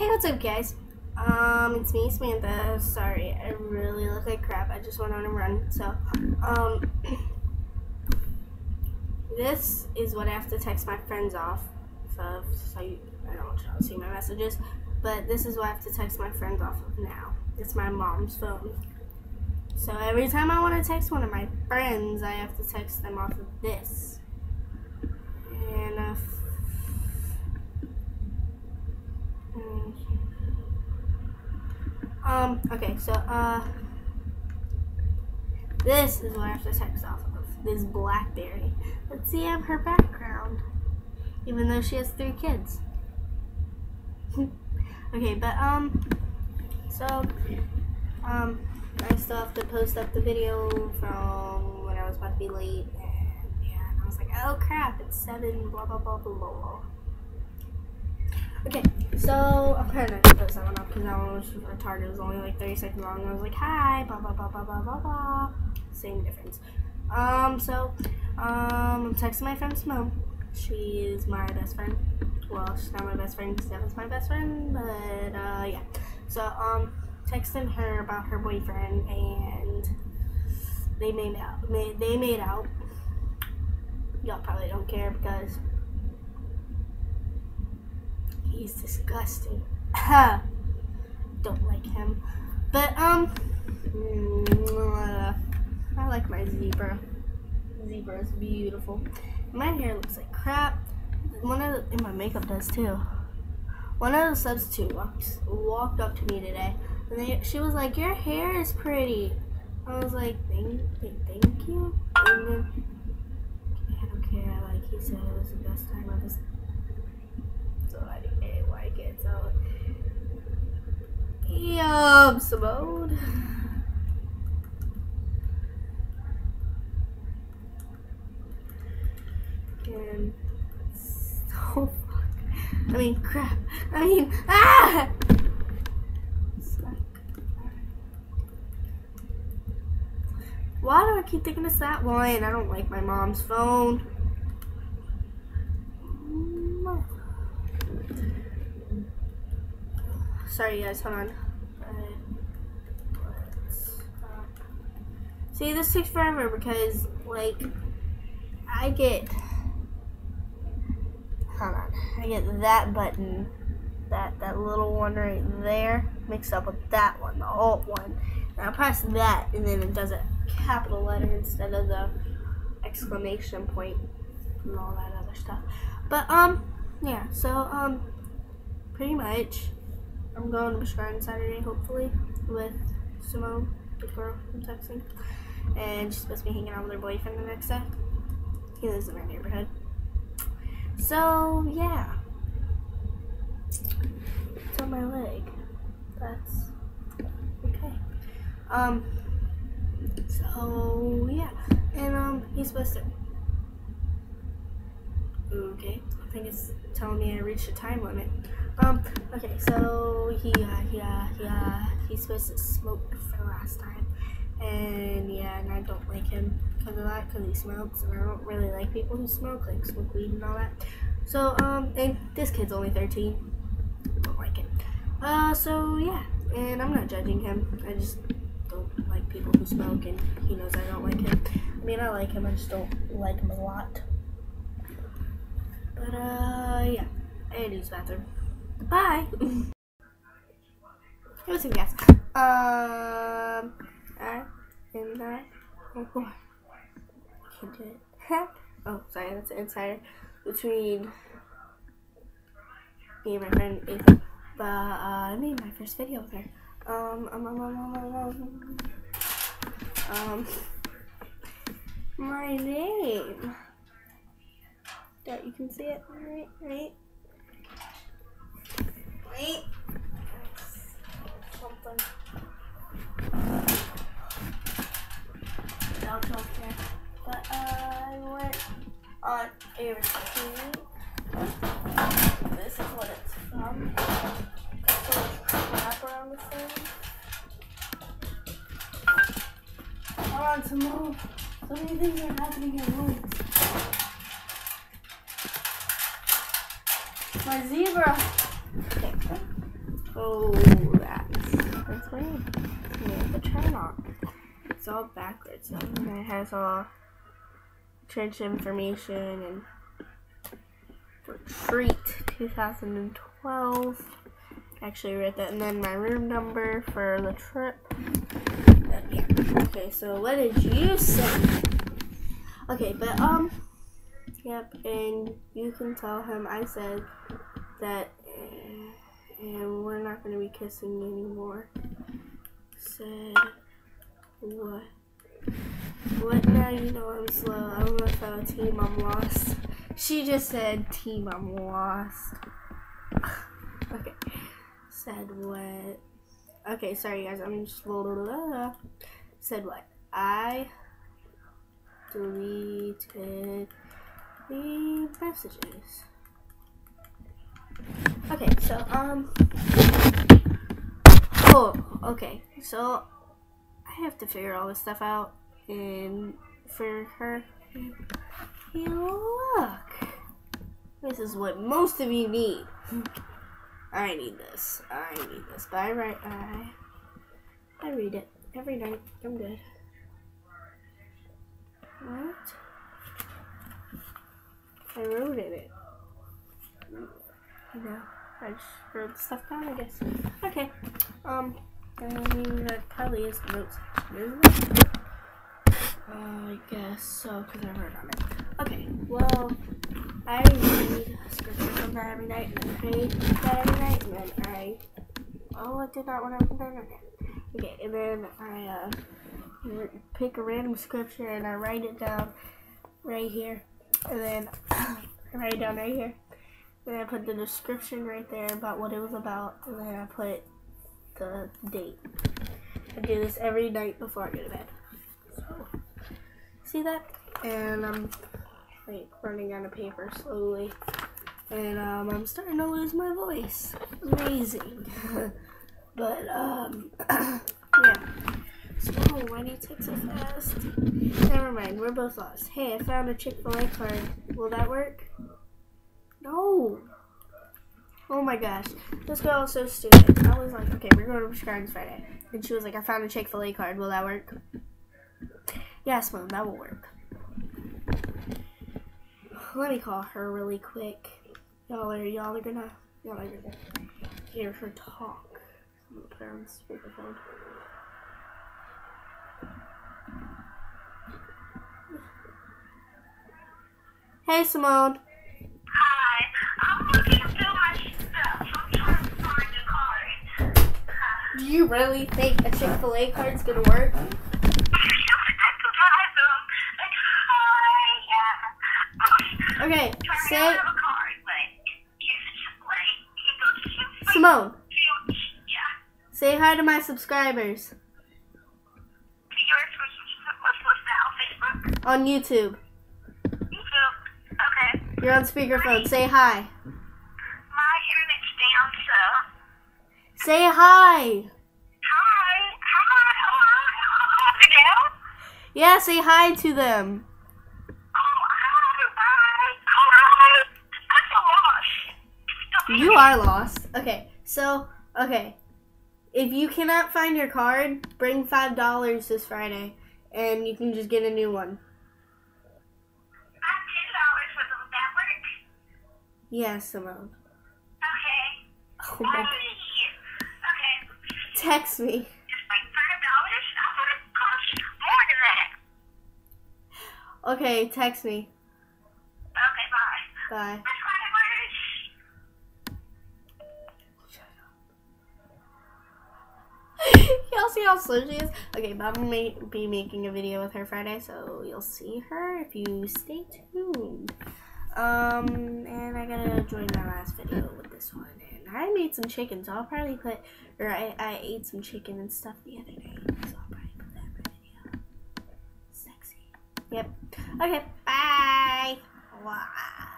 Hey, what's up, guys? Um, it's me, Samantha. Sorry, I really look like crap. I just went on a run. So, um, this is what I have to text my friends off of. So you, I don't want y'all to see my messages, but this is what I have to text my friends off of now. It's my mom's phone. So every time I want to text one of my friends, I have to text them off of this. And uh, mm. Um, okay, so uh, this is what I have to text off of. This BlackBerry. Let's see I have her background, even though she has three kids. okay, but um, so um. I still have to post up the video from when I was about to be late, and yeah, and I was like, oh crap, it's seven, blah blah blah blah blah. Okay, so I'm kind of post that one up because that one was retarded. It was only like 30 seconds long. I was like, hi, blah blah blah blah blah blah blah. Same difference. Um, so um, I'm texting my friend Simone. She is my best friend. Well, she's not my best friend. Steven's my best friend, but uh, yeah. So um texting her about her boyfriend, and they made out. They made out. Y'all probably don't care because he's disgusting. don't like him. But um, I like my zebra. Zebra is beautiful. My hair looks like crap. One of the, and my makeup does too. One of the substitute walked walked up to me today and they, she was like, "Your hair is pretty." I was like, "Thank, thank you." And then I don't care. Like he said, it was the best time of his. So I didn't like it. So yeah, Simone. And so fuck. I mean, crap. I mean, ah! Why do I keep thinking it's that one? I don't like my mom's phone. Sorry guys, hold on. See, this takes forever because, like, I get, hold on, I get that button, that, that little one right there, mixed up with that one, the alt one. And I press that, and then it does a capital letter instead of the exclamation point and all that other stuff. But um, yeah. So um, pretty much, I'm going to Shrine Saturday, hopefully, with Simone, the girl I'm texting, and she's supposed to be hanging out with her boyfriend the next day. He lives in our neighborhood. So yeah, it's on my leg. That's okay. Um. So yeah, and um, he's supposed to. Okay, I think it's telling me I reached a time limit. Um, okay, so he uh, he uh, uh, he's supposed to smoke for the last time, and yeah, and I don't like him because of that because he smokes, and I don't really like people who smoke, like smoke weed and all that. So um, and this kid's only thirteen. Don't like it. Uh, so yeah, and I'm not judging him. I just don't like people who smoke, and he knows I don't like him. I mean, I like him, I just don't like him a lot. But, uh, yeah. I to use bathroom. Bye! What's up, guys? Um, I am I. Oh, boy. I can't do it. oh, sorry, that's an insider between me and my friend Ava. But, uh, I made my first video with her. Um, um, um, um, um, um, um, my name. Yeah, you can see it, right, right? Wait. Something. I'll talk here. But I went on a retreat. This is what it's from wrap around the thing. Hold on, some more. So many things are happening at once. My zebra. Oh, that's that's weird. Yeah, the on. It's all backwards. And it has all church information and retreat 2012. Actually, wrote that, and then my room number for the trip. But yeah. Okay, so what did you say? Okay, but um, yep, and you can tell him I said that, and we're not gonna be kissing anymore. Said what? What now? You know I'm slow. I don't know if I'm team I'm lost. She just said team I'm lost. okay. Said what? Okay, sorry guys. I'm just blah, blah, blah. said what? I deleted the messages. Okay, so um Oh, okay. So I have to figure all this stuff out and for her hey, look. This is what most of you need. I need this. I need this. But I write I I read it every night. I'm good. What? I wrote in it. Know, I just wrote stuff down, I guess. Okay. Um, I mean, that probably is notes Uh, I guess so, because I wrote on it. Okay, well, I read scripture from that every night, and I pray that every night, and then I, oh, I did not want to. Okay, and then I, uh, pick a random scripture and I write it down right here. And then I write it down right here. Then I put the description right there about what it was about. And then I put the date. I do this every night before I go to bed. So, see that? And I'm like running out of paper slowly. And um, I'm starting to lose my voice. Amazing. but um, yeah. Oh, why do you take so fast? Never mind, we're both lost. Hey, I found a Chick-fil-A card. Will that work? No. Oh my gosh. This girl is so stupid. I was like, okay, we're going to Chicago's Friday. And she was like, I found a Chick-fil-A card. Will that work? Yes, mom, that will work. Let me call her really quick. Y'all are y'all are gonna y'all are gonna hear her talk. I'm gonna put her on speakerphone. Hey, Simone. You really think a Chick fil A card's gonna work? Okay, say. Simone. Say hi to my subscribers. On YouTube. Okay. You're on speakerphone. Say hi. My internet's down, so. Say. Hi. Hi. Hi. Yeah, say hi to them. Oh You are lost. Okay, so, okay. If you cannot find your card, bring $5 this Friday, and you can just get a new one. Yes, Simone. Okay. Oh my Okay. Text me. Just like five dollars. I thought it cost more than that. Okay, text me. Okay, bye. Bye. Y'all see how slow she is? Okay, Mom I'm gonna ma- be making a video with her Friday, so you'll see her if you stay tuned. Um, and I gotta join my last video with this one. And I made some chicken, so I'll probably put, or I, I ate some chicken and stuff the other day, so I'll probably put that in my video. Sexy. Yep. Okay, bye. Wow.